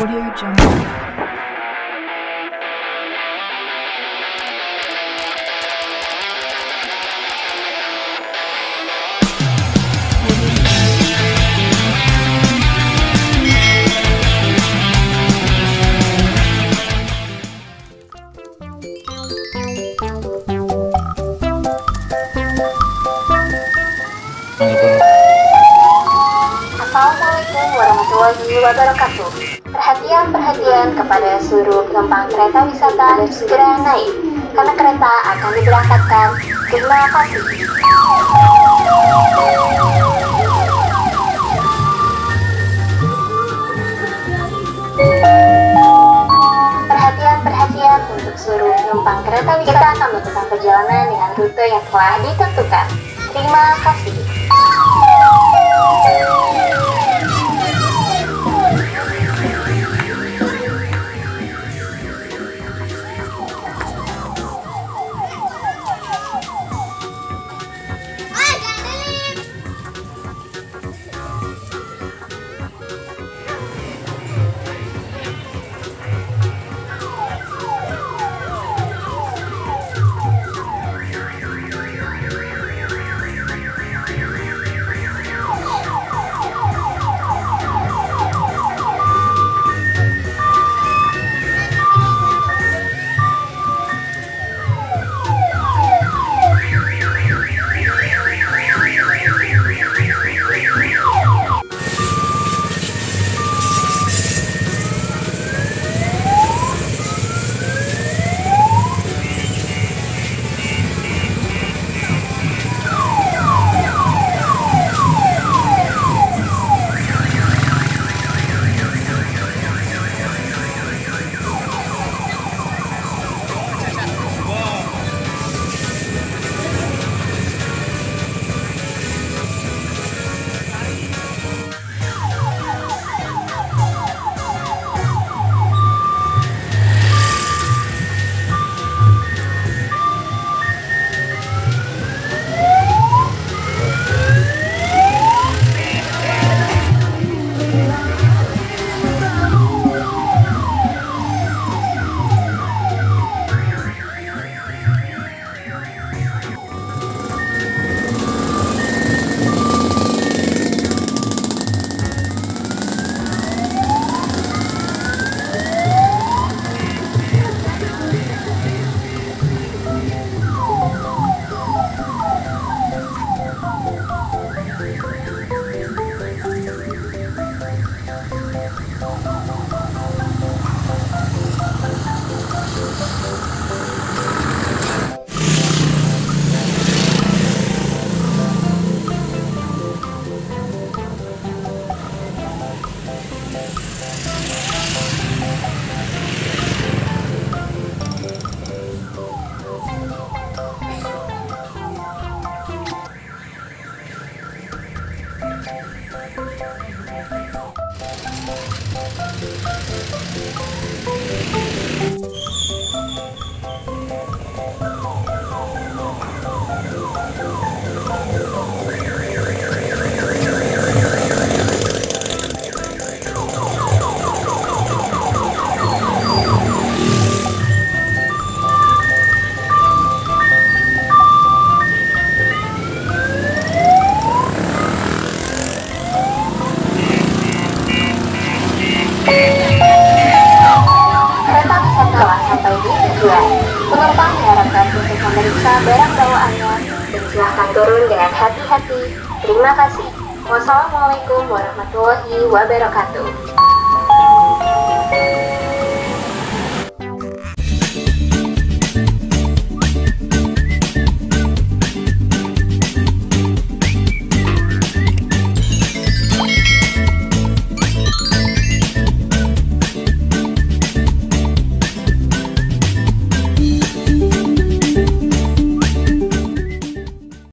Audio Jungle. Warahmatullahi wabarakatuh. Perhatian-perhatian kepada seluruh penumpang kereta wisata segera naik karena kereta akan diberangkatkan. Terima kasih. Perhatian-perhatian untuk seluruh penumpang kereta wisata. Kita akan melakukan perjalanan dengan rute yang telah ditentukan. Terima kasih. We'll be right back. Turun dengan hati-hati. Terima kasih. Wassalamualaikum warahmatullahi wabarakatuh.